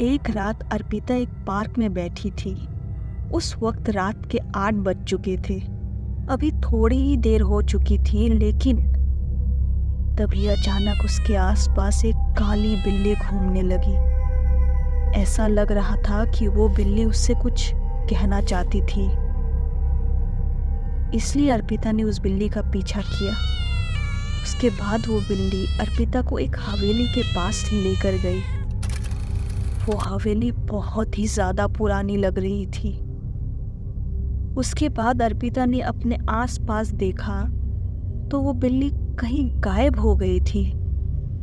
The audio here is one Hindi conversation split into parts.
एक रात अर्पिता एक पार्क में बैठी थी। उस वक्त रात के आठ बज चुके थे। अभी थोड़ी ही देर हो चुकी थी, लेकिन तभी अचानक उसके आसपास एक काली बिल्ली घूमने लगी। ऐसा लग रहा था कि वो बिल्ली उससे कुछ कहना चाहती थी। इसलिए अर्पिता ने उस बिल्ली का पीछा किया। उसके बाद वो बिल्ली अर्पिता को एक हवेली के पास लेकर गई। वो हवेली बहुत ही ज़्यादा पुरानी लग रही थी। उसके बाद अर्पिता ने अपने आसपास देखा तो वो बिल्ली कहीं गायब हो गई थी।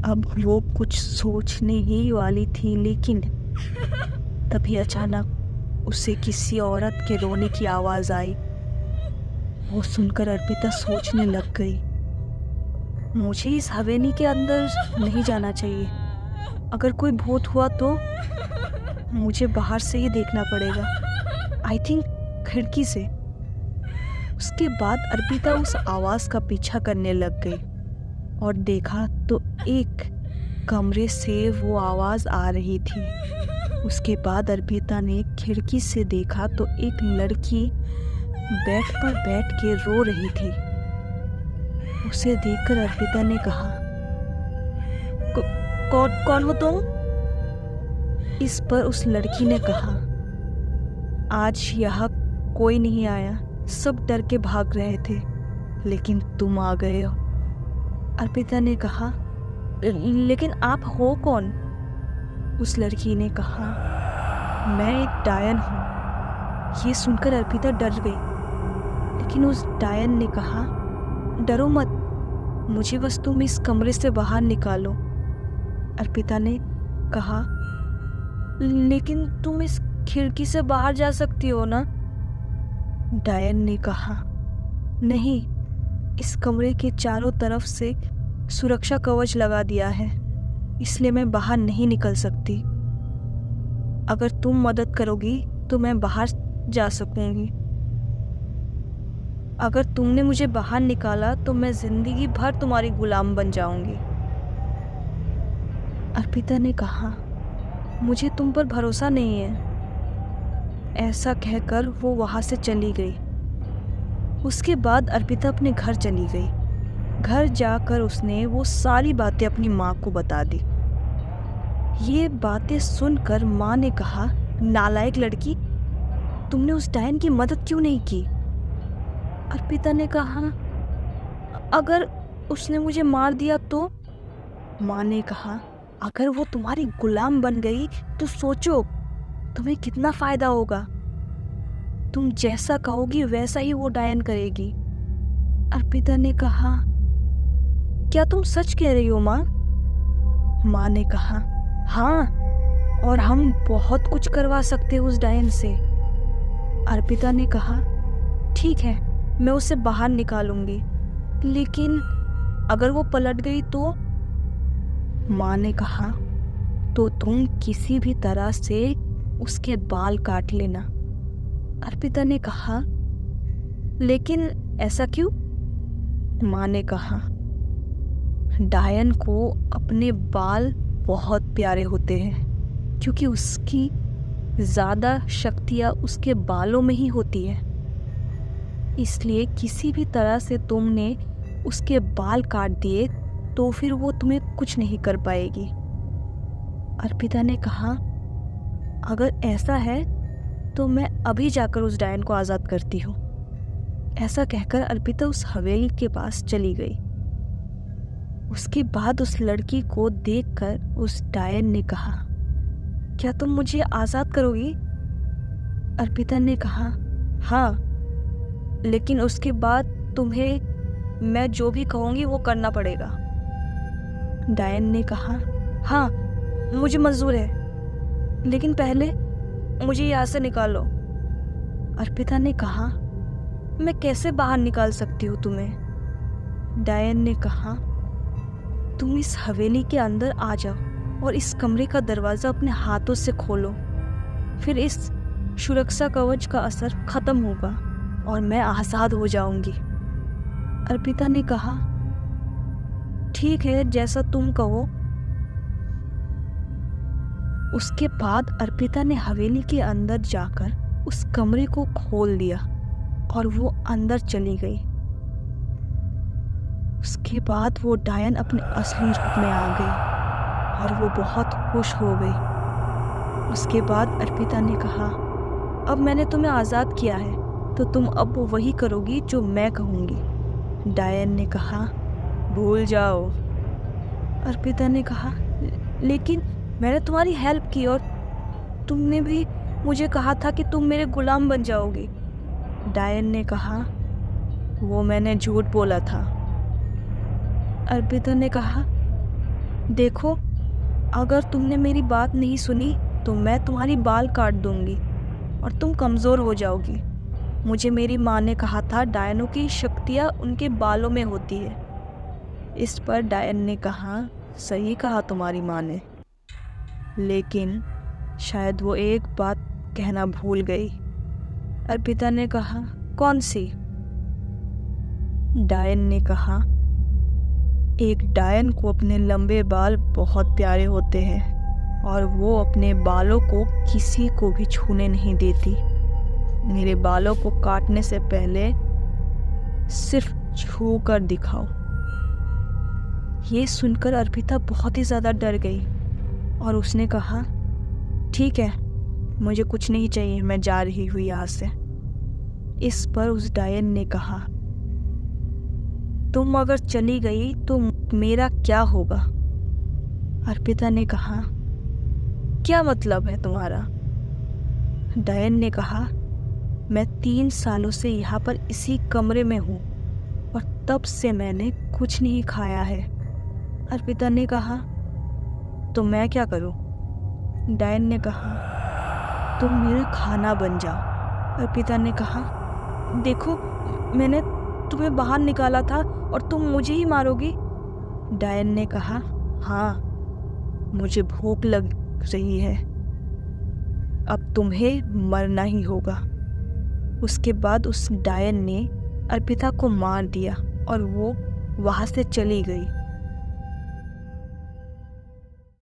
अब वो कुछ सोचने ही वाली थी, लेकिन तभी अचानक उसे किसी औरत के रोने की आवाज़ आई। वो सुनकर अर्पिता सोचने लग गई, मुझे इस हवेली के अंदर नहीं जाना चाहिए। अगर कोई भूत हुआ तो मुझे बाहर से ही देखना पड़ेगा। आई थिंक खिड़की से। उसके बाद अर्पिता उस आवाज़ का पीछा करने लग गई और देखा तो एक कमरे से वो आवाज़ आ रही थी। उसके बाद अर्पिता ने खिड़की से देखा तो एक लड़की बेड पर बैठ के रो रही थी। उसे देखकर अर्पिता ने कहा कौन कौन हो तुम? इस पर उस लड़की ने कहा, आज यहाँ कोई नहीं आया। सब डर के भाग रहे थे, लेकिन तुम आ गए हो। अर्पिता ने कहा, लेकिन आप हो कौन? उस लड़की ने कहा, मैं एक डायन हूँ। ये सुनकर अर्पिता डर गई, लेकिन उस डायन ने कहा, डरो मत। मुझे बस तुम इस कमरे से बाहर निकालो। अर्पिता ने कहा, लेकिन तुम इस खिड़की से बाहर जा सकती हो ना? डायन ने कहा, नहीं, इस कमरे के चारों तरफ़ से सुरक्षा कवच लगा दिया है, इसलिए मैं बाहर नहीं निकल सकती। अगर तुम मदद करोगी तो मैं बाहर जा सकूँगी। अगर तुमने मुझे बाहर निकाला तो मैं ज़िंदगी भर तुम्हारी गुलाम बन जाऊँगी। अर्पिता ने कहा, मुझे तुम पर भरोसा नहीं है। ऐसा कहकर वो वहाँ से चली गई। उसके बाद अर्पिता अपने घर चली गई। घर जाकर उसने वो सारी बातें अपनी माँ को बता दी। ये बातें सुनकर माँ ने कहा, नालायक लड़की, तुमने उस डायन की मदद क्यों नहीं की? अर्पिता ने कहा, अगर उसने मुझे मार दिया तो? माँ ने कहा अगर वो तुम्हारी गुलाम बन गई तो सोचो, तुम्हें कितना फ़ायदा होगा। तुम जैसा कहोगी, वैसा ही वो डायन करेगी। अर्पिता ने कहा, क्या तुम सच कह रही हो, माँ? माँ ने कहा हाँ और हम बहुत कुछ करवा सकते उस डायन से। अर्पिता ने कहा, ठीक है, मैं उसे बाहर निकालूँगी। लेकिन अगर वो पलट गई तो माँ ने कहा तो तुम किसी भी तरह से उसके बाल काट लेना। अर्पिता ने कहा, लेकिन ऐसा क्यों? माँ ने कहा, डायन को अपने बाल बहुत प्यारे होते हैं, क्योंकि उसकी ज़्यादा शक्तियाँ उसके बालों में ही होती है। इसलिए किसी भी तरह से तुमने उसके बाल काट दिए तो फिर वो तुम्हें कुछ नहीं कर पाएगी। अर्पिता ने कहा, अगर ऐसा है तो मैं अभी जाकर उस डायन को आज़ाद करती हूँ। ऐसा कहकर अर्पिता उस हवेली के पास चली गई। उसके बाद उस लड़की को देखकर उस डायन ने कहा, क्या तुम मुझे आज़ाद करोगी? अर्पिता ने कहा हाँ लेकिन उसके बाद तुम्हें मैं जो भी कहूँगी वो करना पड़ेगा। डायन ने कहा हाँ मुझे मंजूर है, लेकिन पहले मुझे यहाँ से निकालो। अर्पिता ने कहा, मैं कैसे बाहर निकाल सकती हूँ तुम्हें? डायन ने कहा, तुम इस हवेली के अंदर आ जाओ और इस कमरे का दरवाज़ा अपने हाथों से खोलो। फिर इस सुरक्षा कवच का असर खत्म होगा और मैं आज़ाद हो जाऊँगी। अर्पिता ने कहा ठीक है, जैसा तुम कहो। उसके बाद अर्पिता ने हवेली के अंदर जाकर उस कमरे को खोल दिया और वो अंदर चली गई। उसके बाद वो डायन अपने असली रूप में आ गई और वो बहुत खुश हो गई। उसके बाद अर्पिता ने कहा, अब मैंने तुम्हें आज़ाद किया है तो तुम अब वही करोगी जो मैं कहूँगी। डायन ने कहा भूल जाओ। अर्पिता ने कहा, लेकिन मैंने तुम्हारी हेल्प की और तुमने भी मुझे कहा था कि तुम मेरे गुलाम बन जाओगी। डायन ने कहा, वो मैंने झूठ बोला था। अर्पिता ने कहा, देखो, अगर तुमने मेरी बात नहीं सुनी तो मैं तुम्हारी बाल काट दूँगी और तुम कमज़ोर हो जाओगी। मुझे मेरी माँ ने कहा था, डायनों की शक्तियाँ उनके बालों में होती है। इस पर डायन ने कहा, सही कहा तुम्हारी माँ ने। लेकिन शायद वो एक बात कहना भूल गई। अर्पिता ने कहा, कौन सी? डायन ने कहा, एक डायन को अपने लंबे बाल बहुत प्यारे होते हैं, और वो अपने बालों को किसी को भी छूने नहीं देती। मेरे बालों को काटने से पहले सिर्फ़ छू कर दिखाओ। ये सुनकर अर्पिता बहुत ही ज़्यादा डर गई और उसने कहा, ठीक है, मुझे कुछ नहीं चाहिए, मैं जा रही हूँ यहाँ से। इस पर उस डायन ने कहा, तुम अगर चली गई तो मेरा क्या होगा? अर्पिता ने कहा, क्या मतलब है तुम्हारा? डायन ने कहा, मैं तीन सालों से यहाँ पर इसी कमरे में हूँ और तब से मैंने कुछ नहीं खाया है। अर्पिता ने कहा तो मैं क्या करूँ? डायन ने कहा, तुम मेरा खाना बन जाओ। अर्पिता ने कहा, देखो, मैंने तुम्हें बाहर निकाला था और तुम मुझे ही मारोगी। डायन ने कहा हाँ मुझे भूख लग रही है। अब तुम्हें मरना ही होगा। उसके बाद उस डायन ने अर्पिता को मार दिया और वो वहाँ से चली गई।